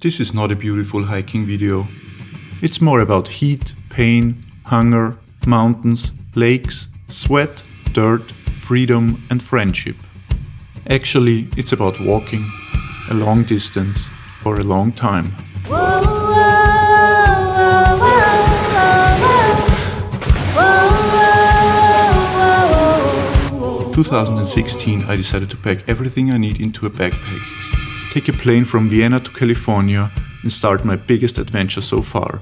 This is not a beautiful hiking video. It's more about heat, pain, hunger, mountains, lakes, sweat, dirt, freedom and friendship. Actually, it's about walking a long distance for a long time. In 2016 I decided to pack everything I need into a backpack, take a plane from Vienna to California and start my biggest adventure so far,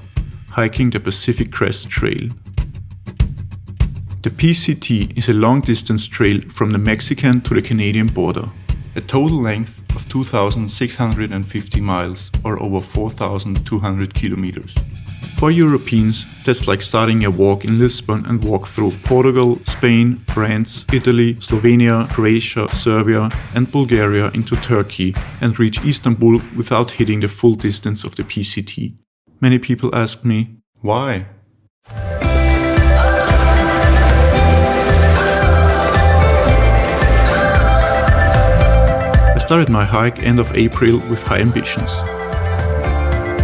hiking the Pacific Crest Trail. The PCT is a long distance trail from the Mexican to the Canadian border, a total length of 2,650 miles or over 4,200 kilometers. For Europeans, that's like starting a walk in Lisbon and walk through Portugal, Spain, France, Italy, Slovenia, Croatia, Serbia and Bulgaria into Turkey and reach Istanbul without hitting the full distance of the PCT. Many people ask me, why? I started my hike end of April with high ambitions.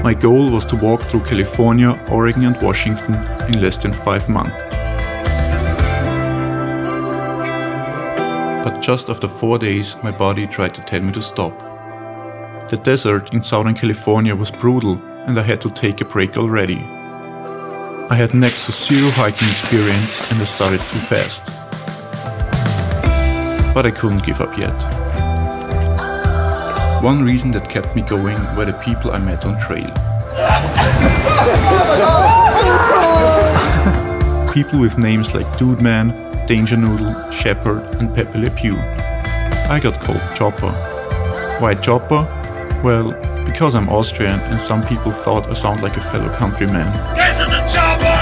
My goal was to walk through California, Oregon and Washington in less than 5 months. But just after 4 days my body tried to tell me to stop. The desert in Southern California was brutal and I had to take a break already. I had next to zero hiking experience and I started too fast. But I couldn't give up yet. One reason that kept me going were the people I met on trail. people with names like Dude Man, Danger Noodle, Shepherd and Pepe Le Pew. I got called Chopper. Why Chopper? Well, because I'm Austrian and some people thought I sound like a fellow countryman. Get to the chopper!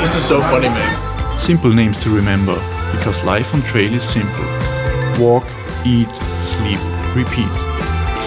This is so funny, man. Simple names to remember, because life on trail is simple. Walk, eat, sleep, repeat.